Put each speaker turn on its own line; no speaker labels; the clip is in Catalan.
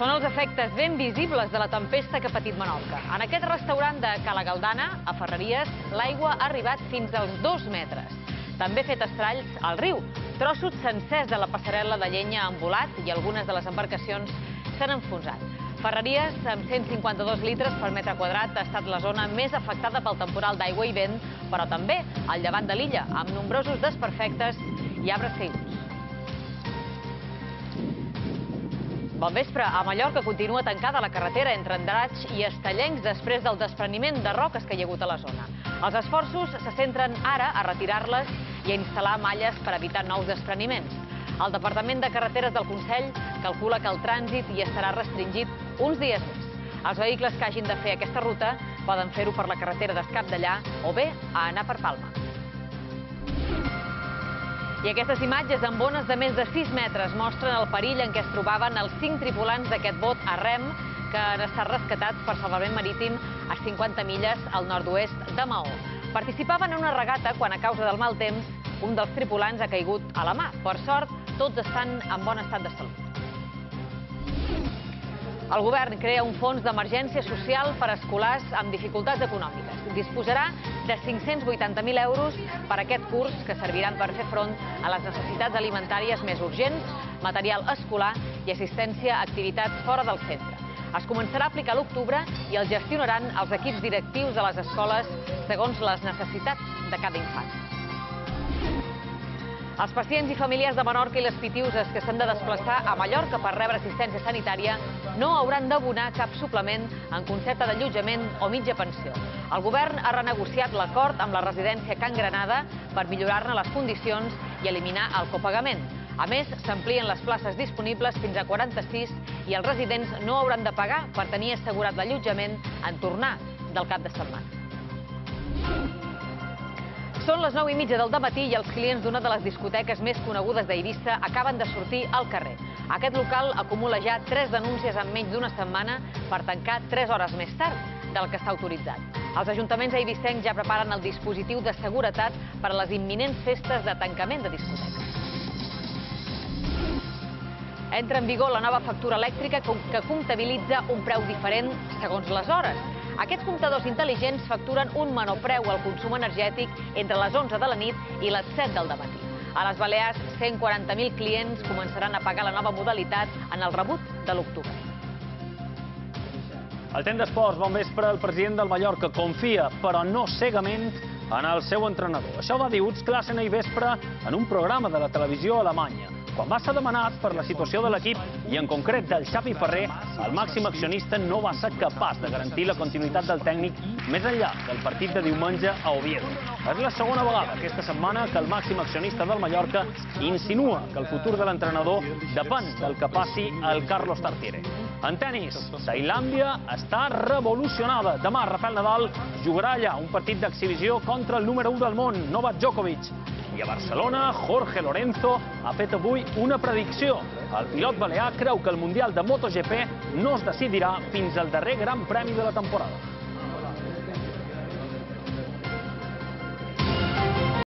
Són els efectes ben visibles de la tempesta que ha patit Menorca. En aquest restaurant de Cala Galdana, a Ferreries, l'aigua ha arribat fins als dos metres. També ha fet estralls al riu. Trossos sencers de la passarel·la de llenya han volat i algunes de les embarcacions s'han enfonsat. Ferreries, amb 152 litres per metre quadrat, ha estat la zona més afectada pel temporal d'aigua i vent, però també al llevant de l'illa, amb nombrosos desperfectes i arbres caiguts. Bon vespre. A Mallorca continua tancada la carretera entre Andratx i Estellencs després del despreniment de roques que hi ha hagut a la zona. Els esforços se centren ara a retirar-les i a instal·lar malles per evitar nous despreniments. El Departament de Carreteres del Consell calcula que el trànsit hi estarà restringit uns dies més. Els vehicles que hagin de fer aquesta ruta poden fer-ho per la carretera d'Escap d'allà o bé a anar per Palma. I aquestes imatges amb ones de més de 6 metres mostren el perill en què es trobaven els 5 tripulants d'aquest bot a rem que han estat rescatats per salvament marítim a 50 milles al nord-oest de Maó. Participaven en una regata quan, a causa del mal temps, un dels tripulants ha caigut a la mà. Per sort, tots estan en bon estat de salut. El govern crea un fons d'emergència social per a escolars amb dificultats econòmiques. Disposarà de 580.000 euros per a aquest curs que serviran per fer front a les necessitats alimentàries més urgents, material escolar i assistència a activitats fora del centre. Es començarà a aplicar l'octubre i el gestionaran els equips directius de les escoles segons les necessitats de cada infant. Els pacients i familiars de Menorca i les Pitiuses que s'han de desplaçar a Mallorca per rebre assistència sanitària no hauran d'abonar cap suplement en concepte d'allotjament o mitja pensió. El govern ha renegociat l'acord amb la residència Can Granada per millorar-ne les condicions i eliminar el copagament. A més, s'amplien les places disponibles fins a 46 i els residents no hauran de pagar per tenir assegurat l'allotjament en tornar del cap de setmana. Són les 9 i mitja del matí i els clients d'una de les discoteques més conegudes d'Eivissa acaben de sortir al carrer. Aquest local acumula ja tres denúncies en menys d'una setmana per tancar 3 hores més tard del que està autoritzat. Els ajuntaments eivissencs ja preparen el dispositiu de seguretat per a les imminents festes de tancament de discoteques. Entra en vigor la nova factura elèctrica que comptabilitza un preu diferent segons les hores. Aquests comptadors intel·ligents facturen un menor preu al consum energètic entre les 11 de la nit i les 7 del matí. A les Balears, 140.000 clients començaran a pagar la nova modalitat en el rebut de l'octubre.
Al temps d'esports, bon vespre, el president del Mallorca confia, però no cegament, en el seu entrenador. Això va dir Uts Klassen ahir vespre en un programa de la televisió alemanya. Quan va ser demanat per la situació de l'equip i en concret del Xavi Ferrer, el màxim accionista no va ser capaç de garantir la continuïtat del tècnic més enllà del partit de diumenge a Oviedo. És la segona vegada aquesta setmana que el màxim accionista del Mallorca insinua que el futur de l'entrenador depèn del que passi al Carlos Tartiere. En tennis, Tailàndia està revolucionada. Demà Rafael Nadal jugarà allà un partit d'exhibició contra el número 1 del món, Novak Djokovic. I a Barcelona, Jorge Lorenzo ha fet avui una predicció. El pilot balear creu que el Mundial de MotoGP no es decidirà fins al darrer Gran Premi de la temporada.